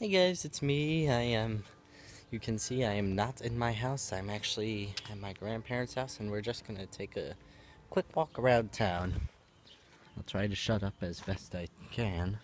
Hey guys, it's me. I am, you can see I am not in my house. I'm actually at my grandparents' house and we're just gonna take a quick walk around town. I'll try to shut up as best I can.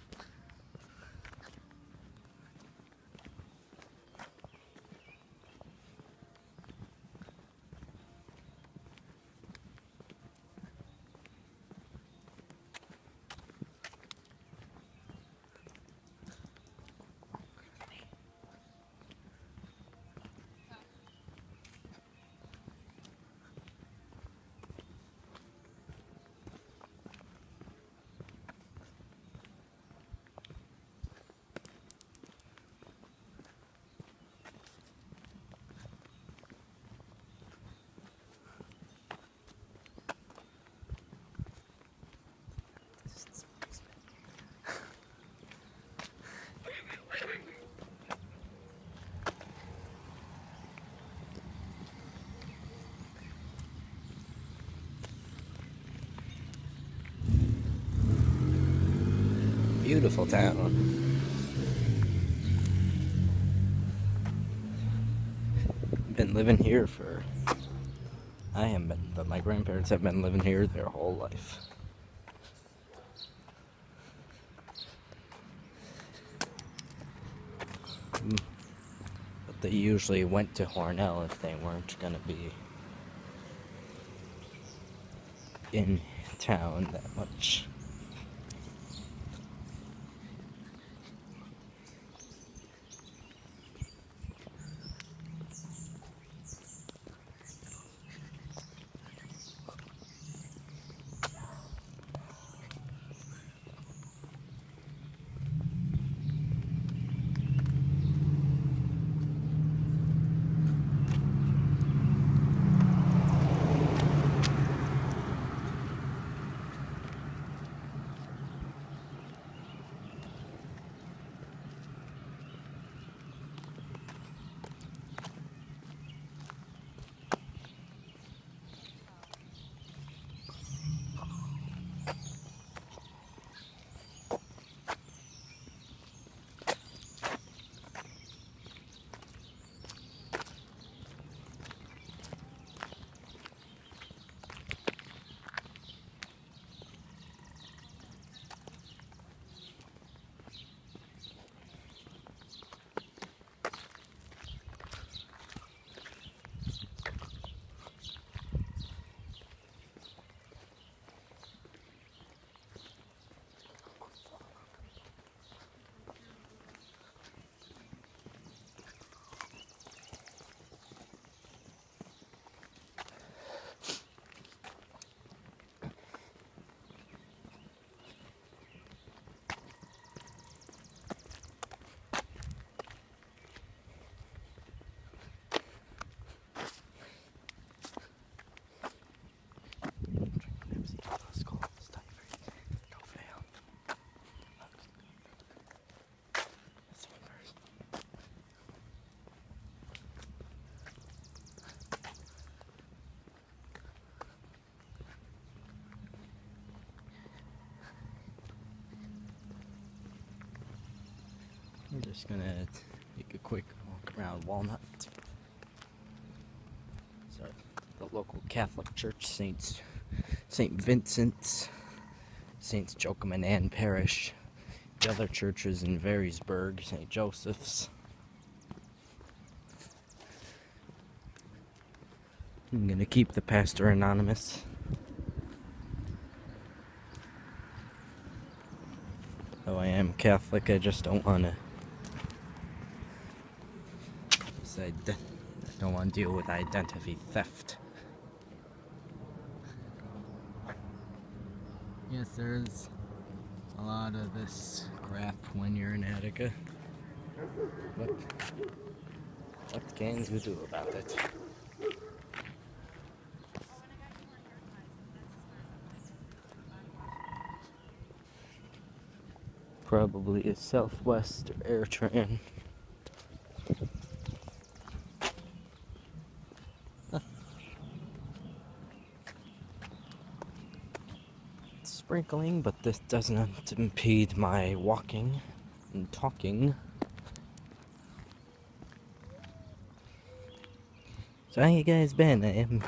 Beautiful town. Been living here for. I haven't been, but my grandparents have been living here their whole life. But they usually went to Hornell if they weren't gonna be in town that much. Just gonna take a quick walk around Walnut. So, the local Catholic Church, Saint Saint Vincent's, Saint Joachim Parish. The other churches in Varysburg, St. Joseph's. I'm gonna keep the pastor anonymous. Though I am Catholic, I just don't want to. I don't want to deal with identity theft. Yes, there's a lot of this crap when you're in Attica. But what can you do about it? Probably a Southwest or AirTran. sprinkling, but this doesn't impede my walking and talking. So how you guys been? I haven't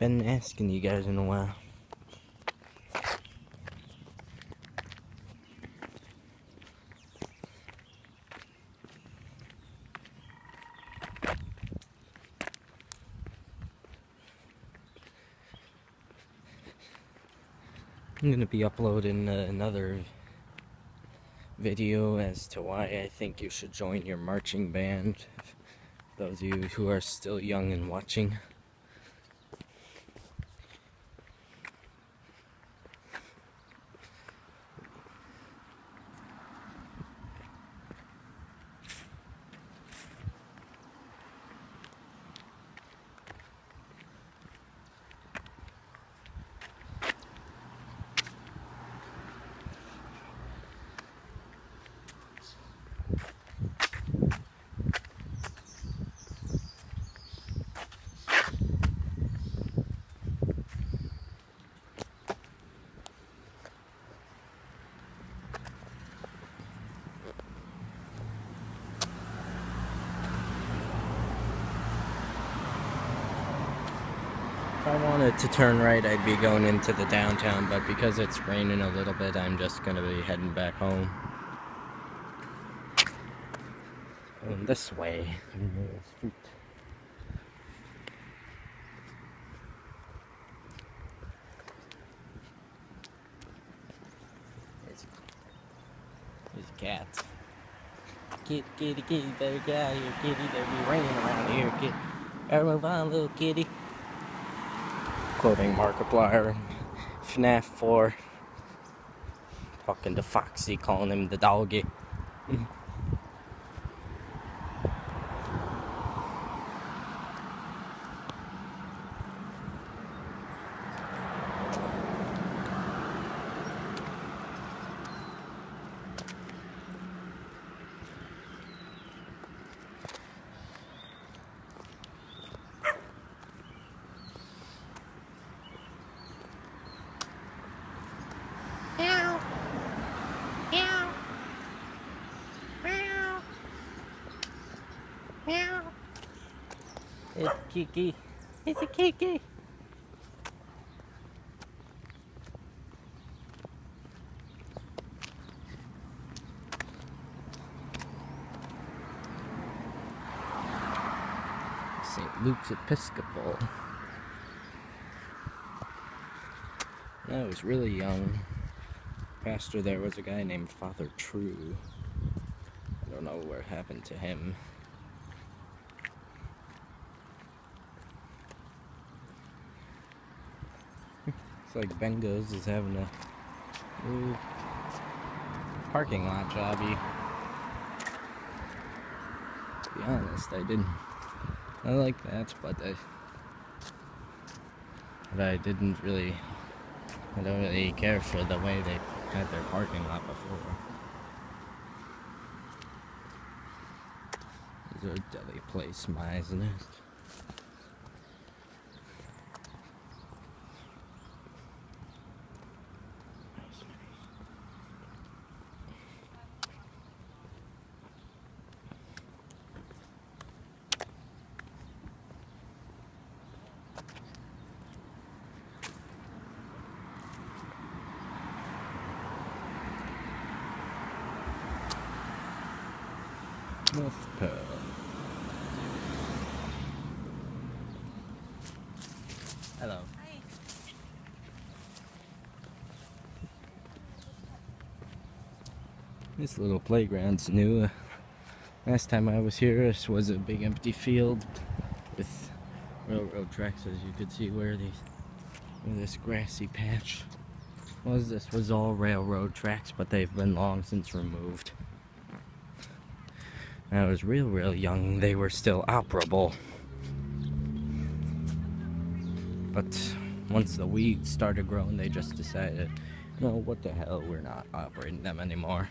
been asking you guys in a while. I'm gonna be uploading uh, another video as to why I think you should join your marching band. Those of you who are still young and watching. If I wanted to turn right, I'd be going into the downtown, but because it's raining a little bit, I'm just gonna be heading back home. Going this way. There's, there's a cat. Kitty, kitty, kitty, better get out of here, kitty. There'll be raining around here, kitty. Better move on, little kitty quoting Markiplier FNAF 4. Talking to Foxy, calling him the doggy. Mm-hmm. It's Kiki. It's a Kiki. St. Luke's Episcopal. When I was really young, pastor there was a guy named Father True. I don't know what happened to him. It's like Bengo's is having a new parking lot jobby. To be honest, I didn't. I like that, but I. But I didn't really. I don't really care for the way they had their parking lot before. These are deli place, my isn't North Pearl. Hello. This little playground's new. Last time I was here, this was a big empty field with railroad tracks, as you could see where these, where this grassy patch was. This was all railroad tracks, but they've been long since removed. When I was real, real young, they were still operable. But once the weeds started growing, they just decided, no, what the hell, we're not operating them anymore.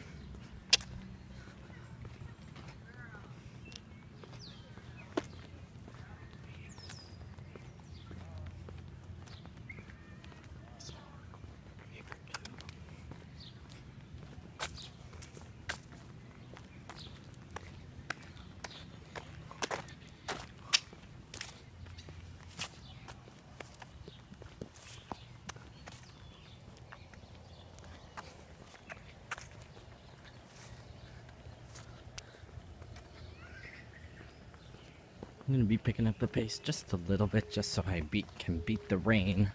I'm gonna be picking up the pace just a little bit, just so I beat can beat the rain.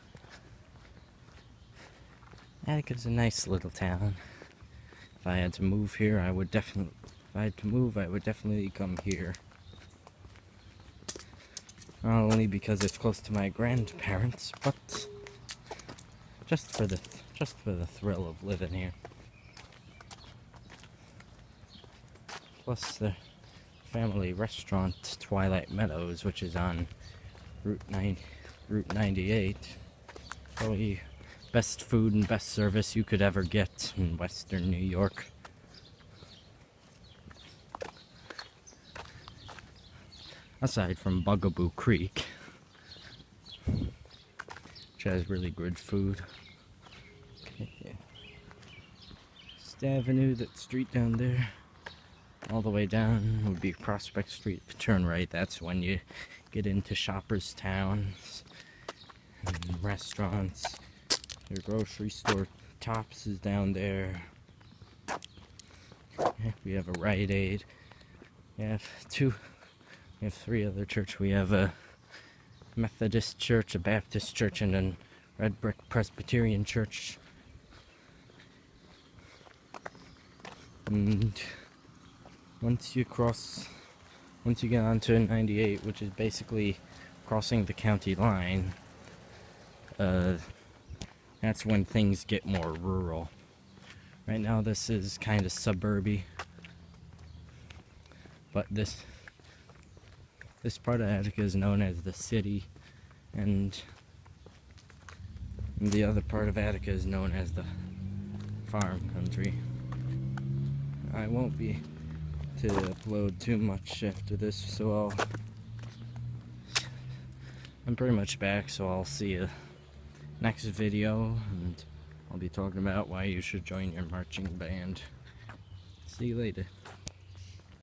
Attica's a nice little town. If I had to move here, I would definitely. If I had to move, I would definitely come here. Not only because it's close to my grandparents, but just for the just for the thrill of living here. Plus the family restaurant Twilight Meadows, which is on Route 9 Route 98. Probably best food and best service you could ever get in western New York. Aside from Bugaboo Creek, which has really good food. Okay. Avenue, that street down there, all the way down would be Prospect Street. Turn right, that's when you get into Shoppers Towns and restaurants. Your grocery store Tops is down there. We have a Rite Aid. We have two. We have three other church. We have a Methodist church, a Baptist church, and a Red Brick Presbyterian church. And once you cross, once you get onto 98, which is basically crossing the county line, uh, that's when things get more rural. Right now, this is kind of suburby, but this this part of Attica is known as the city, and the other part of Attica is known as the farm country. I won't be to upload too much after this, so I'll. I'm pretty much back, so I'll see you next video, and I'll be talking about why you should join your marching band. See you later.